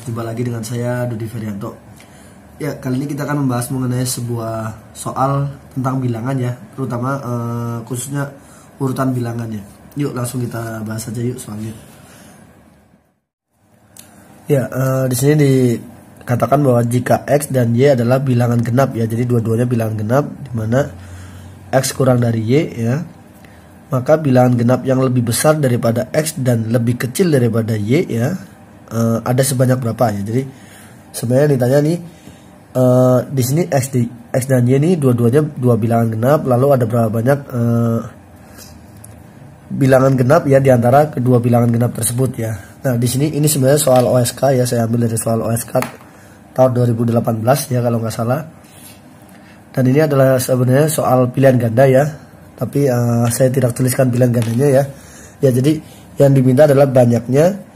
jumpa lagi dengan saya Dodi Ferianto. Ya, kali ini kita akan membahas mengenai sebuah soal tentang bilangan ya, terutama uh, khususnya urutan bilangannya. Yuk langsung kita bahas aja yuk soalnya. Ya, uh, di sini dikatakan bahwa jika x dan y adalah bilangan genap ya, jadi dua-duanya bilangan genap di mana x kurang dari y ya, maka bilangan genap yang lebih besar daripada x dan lebih kecil daripada y ya uh, ada sebanyak berapa ya. Jadi sebenarnya ditanya nih uh, di sini x di x dan y ini dua-duanya dua bilangan genap lalu ada berapa banyak uh, bilangan genap ya di antara kedua bilangan genap tersebut ya. Nah di sini ini sebenarnya soal OSK ya saya ambil dari soal OSK tahun 2018 ya kalau nggak salah. Dan ini adalah sebenarnya soal pilihan ganda ya tapi uh, saya tidak tuliskan pilihan gandanya ya. Ya jadi yang diminta adalah banyaknya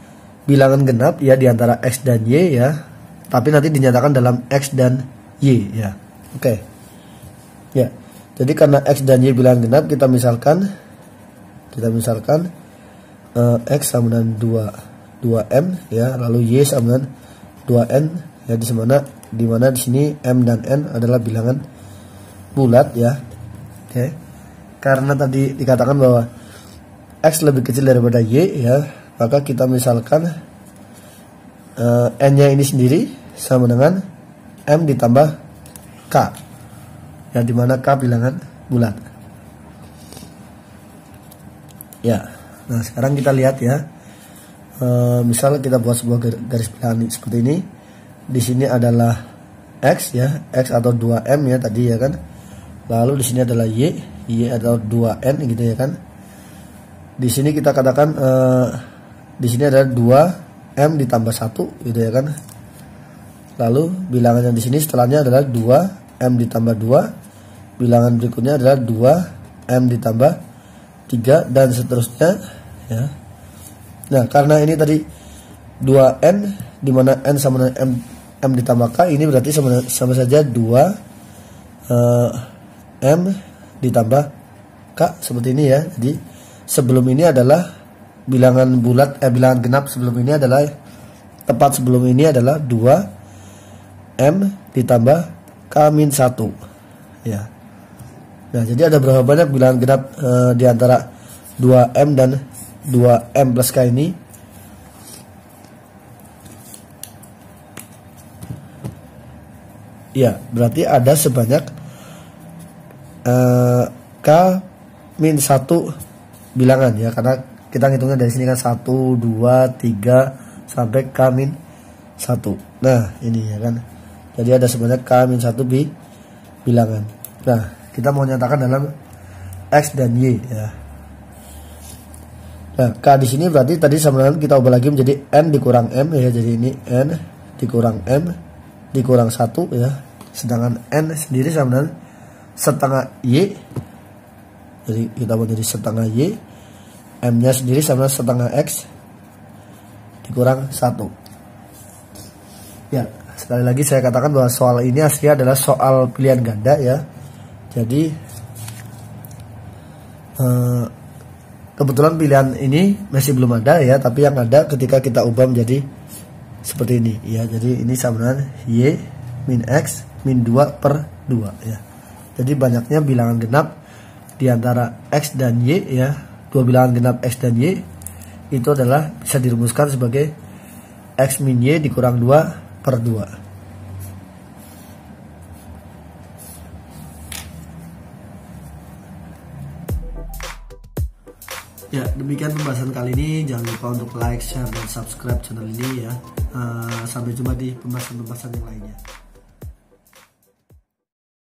bilangan genap ya di antara x dan y ya. Tapi nanti dinyatakan dalam x dan y ya. Oke. Okay. Ya. Jadi karena x dan y bilangan genap kita misalkan kita misalkan uh, x sama dengan 2 2m ya, lalu y sama dengan 2n ya di mana di mana di sini m dan n adalah bilangan bulat ya. Oke. Okay. Karena tadi dikatakan bahwa x lebih kecil daripada y ya maka kita misalkan uh, n-nya ini sendiri sama dengan m ditambah k. Yang di mana k bilangan bulat ya nah sekarang kita lihat ya. Uh, misal kita buat sebuah garis bilangan seperti ini. Di sini adalah x ya x atau 2m ya tadi ya kan. Lalu di sini adalah y y atau 2n gitu ya kan. Di sini kita katakan uh, di sini ada 2 m ditambah 1 gitu ya kan? Lalu bilangan yang di sini setelahnya adalah 2 m ditambah 2 bilangan berikutnya adalah 2 m ditambah 3 dan seterusnya ya. Nah karena ini tadi 2n di mana n sama dengan m m ditambah k ini berarti sama, sama saja 2 uh, eh, m ditambah k seperti ini ya. Jadi sebelum ini adalah bilangan bulat eh bilangan genap sebelum ini adalah tepat sebelum ini adalah 2 M ditambah K min 1 ya. Nah jadi ada berapa banyak bilangan genap e, di antara 2M dan 2M plus K ini? Ya berarti ada sebanyak e, K min 1 bilangan ya karena kita ngitungnya dari sini kan 1 2 3 sampai k min 1 nah ini ya kan. Jadi ada sebenarnya k min 1 bi bilangan. Nah kita mau nyatakan dalam x dan y ya. Nah k di sini berarti tadi dengan kita ubah lagi menjadi n dikurang m ya. Jadi ini n dikurang m dikurang 1 ya. Sedangkan n sendiri dengan setengah y. Jadi kita buat jadi setengah y M nya sendiri sama setengah X dikurang 1 ya sekali lagi saya katakan bahwa soal ini aslinya adalah soal pilihan ganda ya. Jadi eh, kebetulan pilihan ini masih belum ada ya tapi yang ada ketika kita ubah menjadi seperti ini ya. Jadi ini sama dengan Y min X min 2 per 2 ya. Jadi banyaknya bilangan genap di antara X dan Y ya dua bilangan genap X dan Y itu adalah bisa dirumuskan sebagai X min Y dikurang 2 per 2 Ya, demikian pembahasan kali ini. Jangan lupa untuk like, share, dan subscribe channel ini ya. Uh, sampai jumpa di pembahasan-pembahasan yang lainnya.